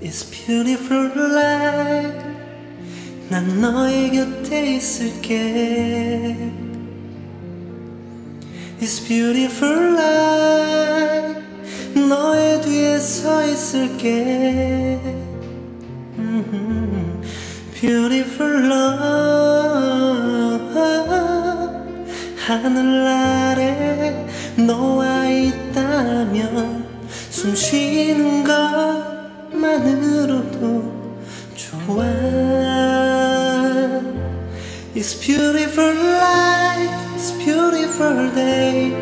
It's beautiful life 난 너의 곁에 있을게 It's beautiful life 너의 뒤에 서 있을게 Beautiful love 하늘 아래 너와 있다면 숨 쉬는 것만으로도 좋아 It's beautiful life, it's beautiful day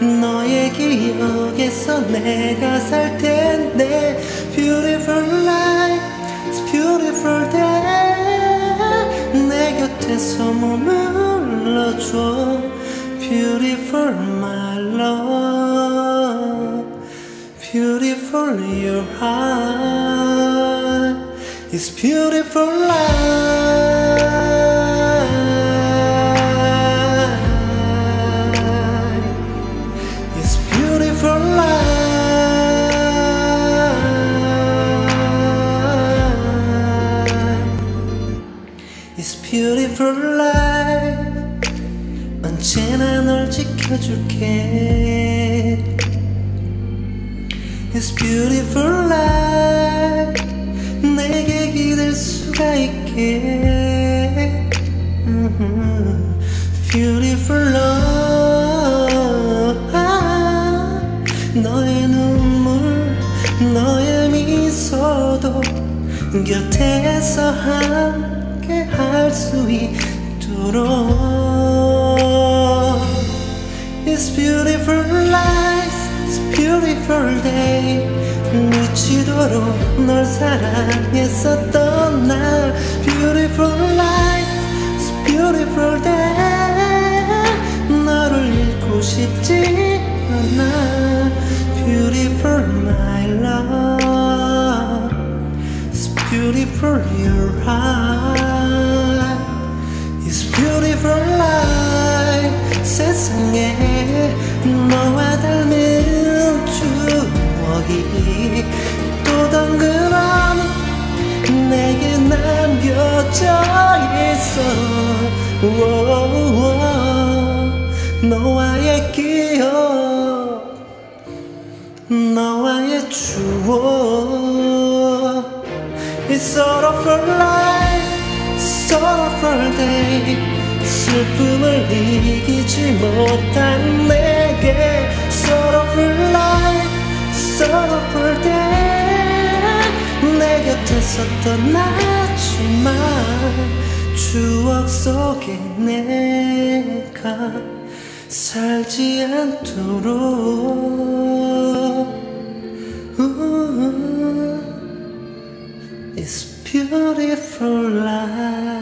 너의 기억에서 내가 살 텐데 Beautiful life, it's beautiful day Beautiful my love. Beautiful your heart It's beautiful life It's beautiful life It's beautiful life 언제나 널 지켜줄게. It's beautiful life. 내게 기댈 수가 있게. 음, Beautiful love. 너의 눈물 너의 미소도 곁에서 함께 할 수 있도록 It's beautiful life, it's beautiful day 미치도록 널 사랑했었던 날 Beautiful life, it's beautiful day 너를 잃고 싶지 않아 Beautiful my love It's beautiful your heart It's beautiful life 세상에 너와 닮은 추억이 또 덩그러니 내게 남겨져 있어. 너와의 기억 너와의 추억. It's all of our life, all of our day 슬픔을 이기지 못한 내게 all of our day 내 곁에서 떠나지만 추억 속에 내가 살지 않도록 It's beautiful life